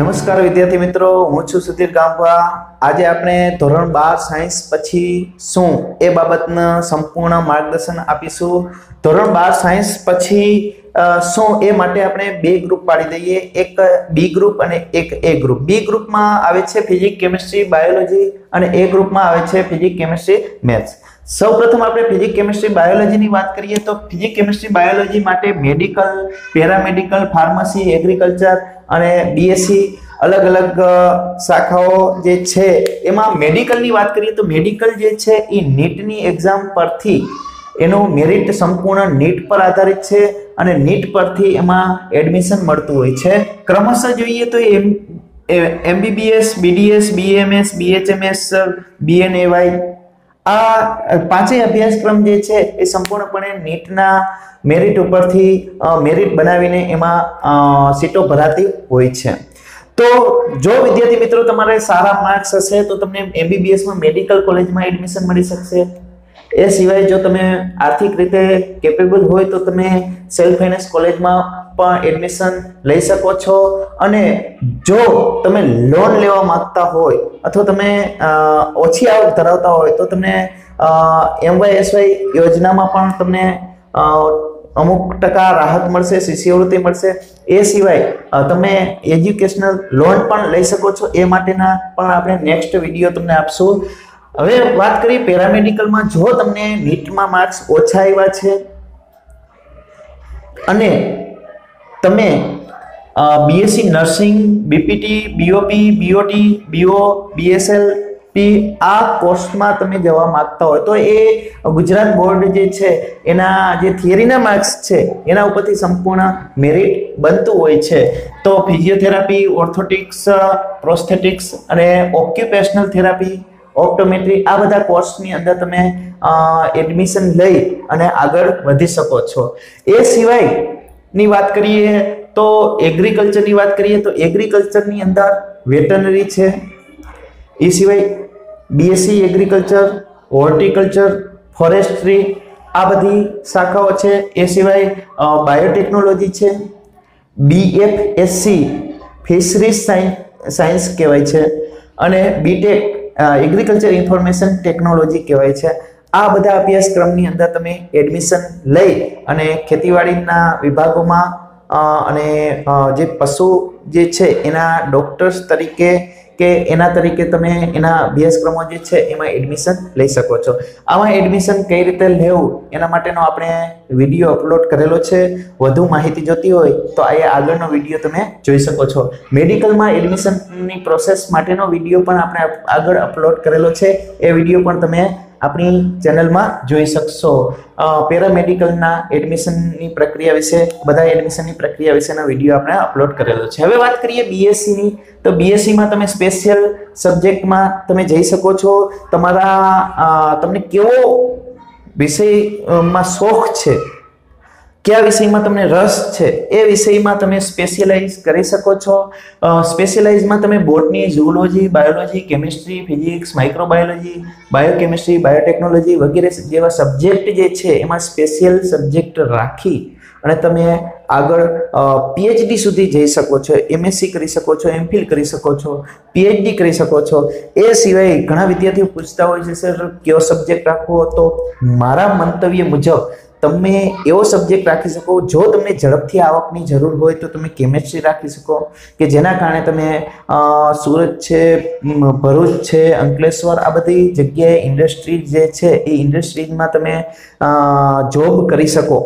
નમસ્કાર વિદ્યાર્થી મિત્રો, હું છું સુધીર ગામવા આજે આપણે ધોરણ બાર સાયન્સ પછી શું એ બાબતના સંપૂર્ણ માર્ગદર્શન આપીશું. ધોરણ બાર સાયન્સ પછી શું એ માટે આપણે બે ગ્રુપ પાડી દઈએ. એક બી ગ્રુપ અને એક એ ગ્રુપ. બી ગ્રુપમાં આવે છે ફિઝિક્સ કેમિસ્ટ્રી, બાયોલોજી અને એ ગ્રુપમાં આવે છે ફિઝિક્સ કેમિસ્ટ્રી, મેથ્સ. સૌ પ્રથમ આપણે ફિઝિક કેમિસ્ટ્રી બાયોલોજીની વાત કરીએ તો ફિઝિક કેમિસ્ટ્રી બાયોલોજી માટે મેડિકલ પેરામેડિકલ ફાર્મસી એગ્રીકલ્ચર અને બીએસસી અલગ અલગ શાખાઓ જે છે, એમાં મેડિકલની વાત કરીએ તો મેડિકલ જે છે એ નીટની એક્ઝામ પરથી એનું મેરિટ સંપૂર્ણ નીટ પર આધારિત છે અને નીટ પરથી એમાં એડમિશન મળતું હોય છે. ક્રમશઃ જોઈએ તો એમ MBBS BDS BMS BHMS BNAY આ પાંચેય અભ્યાસક્રમ જે છે એ સંપૂર્ણપણે નીટના મેરિટ ઉપરથી મેરિટ બનાવીને એમાં સીટો ભરાતી હોય છે. તો જો વિદ્યાર્થી મિત્રો તમારે સારા માર્ક્સ હશે તો તમને એમબીબીએસમાં મેડિકલ કોલેજમાં એડમિશન મળી શકશે. એ સિવાય જો તમે આર્થિક રીતે કેપેબલ હોય તો તમે સેલ્ફ ફાઇનાન્સ કોલેજમાં પણ એડમિશન લઈ શકો છો. અને જો તમે લોન લેવા માંગતા હોય અથવા તમે ઓછી આવક ધરાવતા હોય તો તમને એમવાયએસવાય યોજનામાં પણ તમને અમુક ટકા રાહત મળશે, શિષ્યવૃત્તિ મળશે. એ સિવાય તમે એજ્યુકેશનલ લોન પણ લઈ શકો છો. એ માટેના પણ આપણે નેક્સ્ટ વીડિયો તમને આપશું. હવે વાત કરીએ પેરામેડિકલમાં, જો તમને નીટમાં માર્ક્સ ઓછા આવ્યા છે અને તમે BSc nursing BPT BOP BOT BO BSL P આ કોર્સમાં તમે જવા માંગતા હોય, તો એ ગુજરાત બોર્ડ જે છે, એના જે થિયરીના માર્ક્સ છે, એના ઉપરથી સંપૂર્ણ મેરિટ બનતું હોય છે. તો ફિઝિયોથેરાપી ઓર્થોટિક્સ પ્રોસ્થેટિક્સ અને ઓક્યુપેશનલ થેરાપી ઓપ્ટોમેટ્રી આ બધા કોર્સની અંદર તમે એડમિશન લઈ અને આગળ વધી શકો છો. એ સિવાયની વાત કરીએ તો એગ્રીકલ્ચરની વાત કરીએ તો એગ્રીકલ્ચરની અંદર વેટનરી છે. એ સિવાય બીએસસી એગ્રીકલ્ચર હોર્ટિકલ્ચર ફોરેસ્ટ્રી આ બધી શાખાઓ છે. એ સિવાય બાયોટેકનોલોજી છે. બીએફએસસી ફિશરીઝ સાયન્સ કહેવાય છે. અને બીટેક એગ્રીકલ્ચર ઇન્ફોર્મેશન ટેકનોલોજી કહેવાય છે. આ બધા અભ્યાસક્રમની અંદર તમે એડમિશન લઈ અને ખેતીવાડીના વિભાગોમાં અને જે પશુ જે છે એના ડોક્ટર્સ તરીકે કે એના તરીકે તમે એના અભ્યાસક્રમો જે છે એમાં એડમિશન લઈ શકો છો. આમાં એડમિશન કઈ રીતે લેવું એના માટેનો આપણે વીડિયો અપલોડ કરેલો છે. વધુ માહિતી જોતી હોય તો આ આગળનો વીડિયો તમે જોઈ શકો છો. મેડિકલમાં એડમિશનની પ્રોસેસ માટેનો વીડિયો પણ આપણે આગળ અપલોડ કરેલો છે. એ વીડિયો પણ તમે આપણી ચેનલમાં જોઈ શકશો. પેરામેડિકલના એડમિશનની પ્રક્રિયા વિશે, બધા એડમિશનની પ્રક્રિયા વિશેનો વીડિયો આપણે અપલોડ કરેલો છે. હવે વાત કરીએ બીએસસીની તો બીએસસીમાં તમે સ્પેશિયલ સબ્જેક્ટમાં તમે જઈ શકો છો. તમારા તમને કેવો વિષયમાં શોખ છે? કયા વિષયમાં તમને રસ છે? એ વિષયમાં તમે સ્પેશિયલાઇઝ કરી શકો છો. સ્પેશિયલાઇઝમાં તમે botany zoology biology chemistry physics microbiology biochemistry biotechnology વગેરે જેવા સબ્જેક્ટ જે છે, એમાં સ્પેશિયલ સબ્જેક્ટ રાખી અને તમે આગળ પીએચડી સુધી જઈ શકો છો એમએસસી કરી શકો છો એમફિલ કરી શકો છો પીએચડી કરી શકો છો. એ સિવાય ઘણા વિદ્યાર્થીઓ પૂછતા હોય છે સર કયો સબ્જેક્ટ રાખવો? તો મારા મંતવ્ય મુજબ તમે એવો સબ્જેક્ટ રાખી શકો, જો તમને ઝડપથી આવકની જરૂર હોય તો તમે કેમેસ્ટ્રી રાખી શકો, કે જેના કારણે તમે સુરત છે ભરૂચ છે, અંકલેશ્વર, આ બધી જગ્યાએ ઇન્ડસ્ટ્રી જે છે એ ઇન્ડસ્ટ્રીઝમાં તમે જોબ કરી શકો.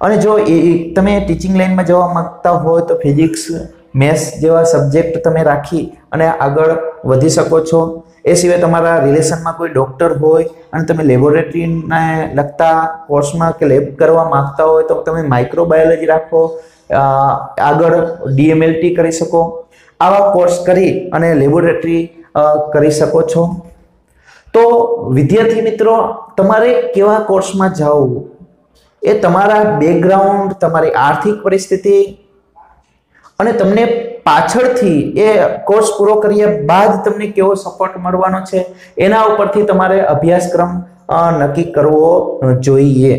અને જો એ તમે ટીચિંગ લાઈનમાં જવા માંગતા હોય તો ફિઝિક્સ મેથ્સ જેવા સબ્જેક્ટ તમે રાખી અને આગળ વધી શકો છો. એ સિવાય તમારા રિલેશનમાં કોઈ ડૉક્ટર હોય અને તમે લેબોરેટરીને લગતા કોર્સમાં કે લેબ કરવા માંગતા હોય તો તમે માઇક્રોબાયોલોજી રાખો આગળ ડીએમએલટી કરી શકો. આવા કોર્સ કરી અને લેબોરેટરી કરી શકો છો. તો વિદ્યાર્થી મિત્રો, તમારે કેવા કોર્સમાં જવું એ તમારા બેકગ્રાઉન્ડ તમારી આર્થિક પરિસ્થિતિ અને તમને પાછળથી એ કોર્સ પૂરો કર્યા બાદ તમને કેવો સપોર્ટ મળવાનો છે, એના ઉપરથી તમારે અભ્યાસક્રમ નક્કી કરવો જોઈએ.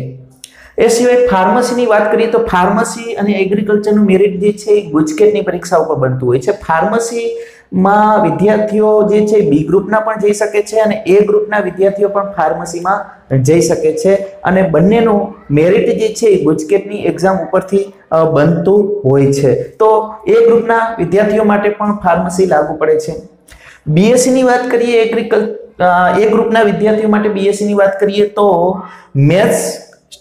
એ સિવાય ફાર્મસીની વાત કરીએ તો ફાર્મસી અને એગ્રીકલ્ચરનું મેરિટ જે છે એ ગુજકેટની પરીક્ષા ઉપર બનતું હોય છે. ફાર્મસીમાં વિદ્યાર્થીઓ જે છે બી ગ્રુપના પણ જઈ શકે છે અને એ ગ્રુપના વિદ્યાર્થીઓ પણ ફાર્મસીમાં જઈ શકે છે અને બંનેનું મેરિટ જે છે એ ગુજકેટની એક્ઝામ ઉપરથી બનતું હોય છે. તો એ ગ્રુપના વિદ્યાર્થીઓ માટે પણ ફાર્મસી લાગુ પડે છે. બીએસસીની વાત કરીએ, એગ્રીકલ એ ગ્રુપના વિદ્યાર્થીઓ માટે બીએસસીની વાત કરીએ તો મેથ્સ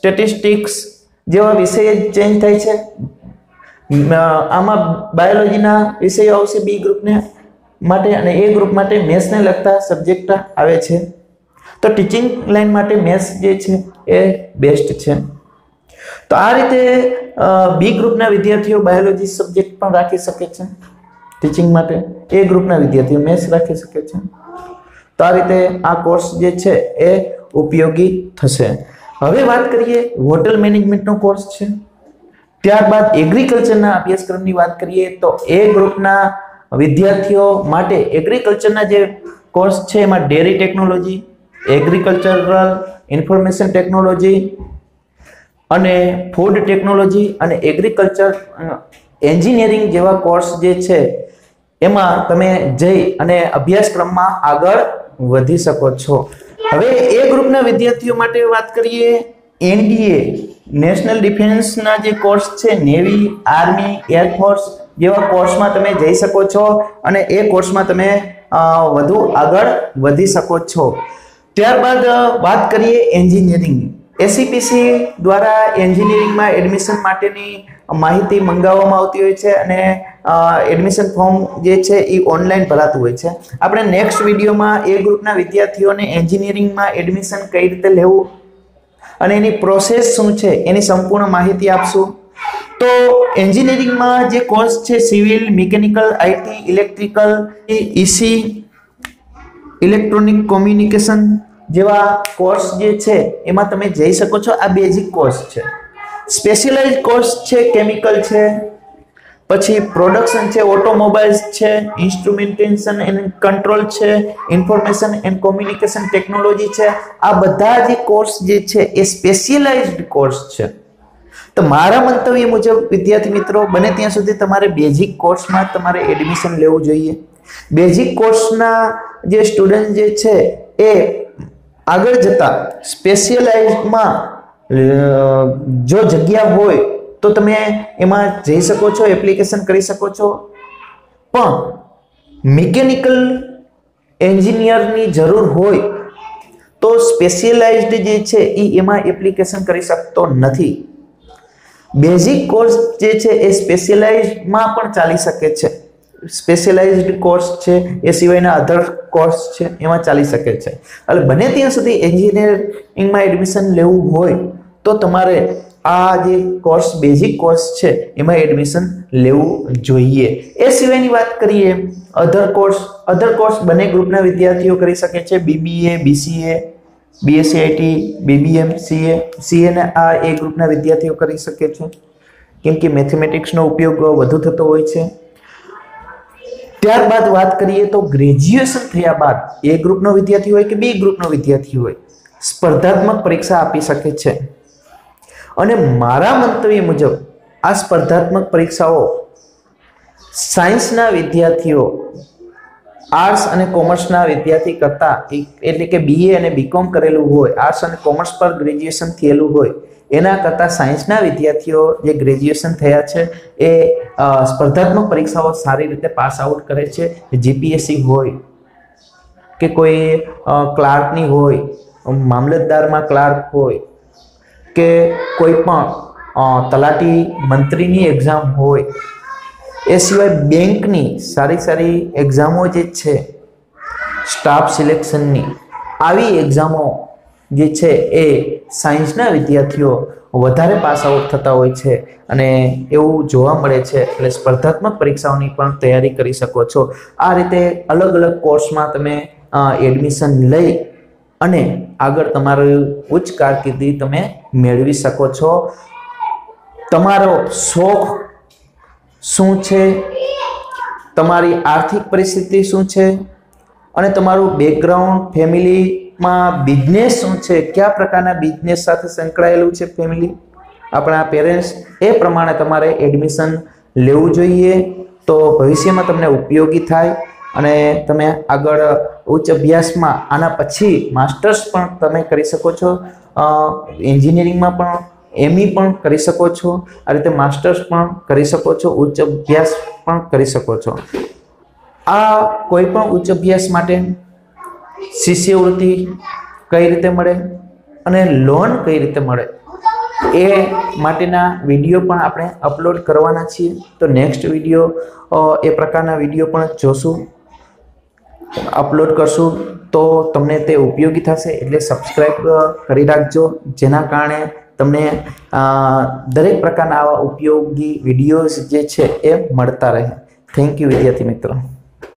સ્ટેટિસ્ટિક્સ જેવા વિષય ચેન્જ થાય છે. આમાં બાયોલોજીના વિષયો આવશે બી ગ્રુપને માટે અને એ ગ્રુપ માટે મેથ્સને લગતા સબ્જેક્ટ આવે છે. તો ટીચિંગ લાઈન માટે મેથ્સ જે છે એ બેસ્ટ છે. તો આ રીતે બી ગ્રુપના વિદ્યાર્થીઓ બાયોલોજી સબ્જેક્ટ પણ રાખી શકે છે. ટીચિંગ માટે એ ગ્રુપના વિદ્યાર્થીઓ મેથ્સ રાખી શકે છે. તો આ રીતે આ કોર્સ જે છે એ ઉપયોગી થશે. હવે વાત કરીએ હોટલ મેનેજમેન્ટનો કોર્સ છે. ત્યારબાદ એગ્રીકલ્ચરના અભ્યાસક્રમની વાત કરીએ તો એ ગ્રુપના વિદ્યાર્થીઓ માટે એગ્રીકલ્ચરના જે કોર્સ છે એમાં dairy technology agricultural information technology અને ફૂડ ટેકનોલોજી અને એગ્રીકલ્ચર એન્જિનિયરિંગ જેવા કોર્સ જે છે એમાં તમે જઈ અને અભ્યાસક્રમમાં આગળ વધી શકો છો. હવે એ ગ્રુપના વિદ્યાર્થીઓ માટે વાત કરીએ. એનડીએ નેશનલ ડિફેન્સના જે કોર્સ છે, નેવી, આર્મી એરફોર્સ જેવા કોર્સમાં તમે જઈ શકો છો અને એ કોર્સમાં તમે વધુ આગળ વધી શકો છો. ત્યારબાદ વાત કરીએ એન્જિનિયરિંગ એસીપીસી દ્વારા એન્જિનિયરિંગમાં એડમિશન માટેની માહિતી મંગાવવામાં આવતી હોય છે અને એડમિશન ફોર્મ જે છે એ ઓનલાઈન ભરાતું હોય છે. આપણે નેક્સ્ટ વિડીયોમાં એ ગ્રુપના વિદ્યાર્થીઓને એન્જિનિયરિંગમાં એડમિશન કઈ રીતે લેવું અને એની પ્રોસેસ શું છે એની સંપૂર્ણ માહિતી આપશું. તો એન્જિનિયરિંગમાં જે કોર્સ છે civil mechanical IT electrical EC electronic communication જેવા કોર્સ જે છે, એમાં તમે જઈ શકો છો. આ બેઝિક કોર્સ છે. સ્પેશિયલાઇઝ કોર્સ છે કેમિકલ છે, પછી પ્રોડક્શન છે ઓટોમોબાઈલ્સ છે ઇન્સ્ટ્રુમેન્ટેશન એન્ડ કંટ્રોલ છે ઇન્ફોર્મેશન એન્ડ કોમ્યુનિકેશન ટેકનોલોજી છે. આ બધા જે કોર્સ જે છે, એ સ્પેશિયલાઇઝ્ડ કોર્સ છે. તો મારા મંતવ્ય મુજબ, વિદ્યાર્થી મિત્રો, બને ત્યાં સુધી તમારે બેઝિક કોર્સમાં તમારે એડમિશન લેવું જોઈએ. બેઝિક કોર્સના જે સ્ટુડન્ટ જે છે, એ આગળ જતા સ્પેશિયલાઇઝમાં જો જગ્યા હોય તો તમે એમાં જઈ શકો છો એપ્લિકેશન કરી શકો છો. પણ મિકેનિકલ એન્જિનિયરની જરૂર હોય તો સ્પેશિયલાઇઝ્ડ જે છે એ એમાં એપ્લિકેશન કરી શકતો નથી. બેઝિક કોર્સ જે છે એ સ્પેશિયલાઇઝમાં પણ ચાલી શકે છે. સ્પેશિયલાઇઝ્ડ કોર્સ છે, એ સિવાયના અધર કોર્સ છે, એમાં ચાલી શકે છે. એટલે બને ત્યાં સુધી એન્જિનિયરિંગમાં એડમિશન લેવું હોય, તો તમારે આ જે કોર્સ, બેઝિક કોર્સ છે, એમાં એડમિશન લેવું જોઈએ. એ સિવાયની વાત કરીએ, અધર કોર્સ અધર કોર્સ બંને ગ્રુપના વિદ્યાર્થીઓ કરી શકે છે, BBA, BCA BSc IT BBM, CA સીએને આ એ ગ્રુપના વિદ્યાર્થીઓ કરી શકે છે. કેમ કે મેથેમેટિક્સનો ઉપયોગ વધુ થતો હોય છે. ત્યારબાદ વાત કરીએ તો ગ્રેજ્યુએશન થયા બાદ એ ગ્રુપનો વિદ્યાર્થી હોય કે બી ગ્રુપનો વિદ્યાર્થી હોય, સ્પર્ધાત્મક પરીક્ષા આપી શકે છે. અને મારા મંતવ્ય મુજબ આ સ્પર્ધાત્મક પરીક્ષાઓ સાયન્સના વિદ્યાર્થીઓ આર્ટ્સ અને કોમર્સના વિદ્યાર્થી કરતાં એટલે કે બીએ અને બીકોમ કરેલું હોય આર્ટ્સ અને કોમર્સ પર ગ્રેજ્યુએશન થયેલું હોય એના કરતાં સાયન્સના વિદ્યાર્થીઓ જે ગ્રેજ્યુએશન થયા છે, એ સ્પર્ધાત્મક પરીક્ષાઓ સારી રીતે પાસ આઉટ કરે છે જીપીએસસી હોય, કે કોઈ ક્લાર્કની હોય મામલતદારમાં ક્લાર્ક હોય, કે કોઈ પણ તલાટી મંત્રીની એક્ઝામ હોય, એ સિવાય બેંકની સારી સારી એક્ઝામો જે છે સ્ટાફ સિલેક્શનની આવી એક્ઝામો જે છે એ સાયન્સના વિદ્યાર્થીઓ વધારે પાસ આઉટ થતા હોય છે અને એવું જોવા મળે છે એટલે સ્પર્ધાત્મક પરીક્ષાઓની પણ તૈયારી કરી શકો છો. આ રીતે અલગ અલગ કોર્સમાં તમે એડમિશન લઈ અને આગળ તમારું ઉચ્ચ કારકિર્દી તમે મેળવી શકો છો. તમારો શોખ શું છે? તમારી આર્થિક પરિસ્થિતિ શું છે? અને તમારું બેકગ્રાઉન્ડ ફેમિલીમાં બિઝનેસ શું છે? કયા પ્રકારના બિઝનેસ સાથે સંકળાયેલું છે ફેમિલી આપણા પેરેન્ટ્સ એ પ્રમાણે તમારે એડમિશન લેવું જોઈએ. તો ભવિષ્યમાં તમને ઉપયોગી થાય અને તમે આગળ ઉચ્ચ અભ્યાસમાં આના પછી માસ્ટર્સ પણ તમે કરી શકો છો. એન્જિનિયરિંગમાં પણ એમઈ પણ કરી શકો છો. આ રીતે માસ્ટર્સ પણ કરી શકો છો, ઉચ્ચ અભ્યાસ પણ કરી શકો છો. આ કોઈ પણ ઉચ્ચ અભ્યાસ માટે શિષ્યવૃત્તિ કઈ રીતે મળે અને લોન કઈ રીતે મળે? એ માટેના વીડિયો પણ આપણે અપલોડ કરવાના છીએ. તો નેક્સ્ટ વીડિયો એ પ્રકારના વીડિયો પણ જોશું, અપલોડ કરશું. તો તમને તે ઉપયોગી થશે એટલે સબસ્ક્રાઈબ કરી રાખજો. જેના કારણે તમને દરેક પ્રકારના આવા ઉપયોગી વિડીયોઝ જે છે એ મળતા રહે. થેન્ક યુ વિદ્યાર્થી મિત્રો.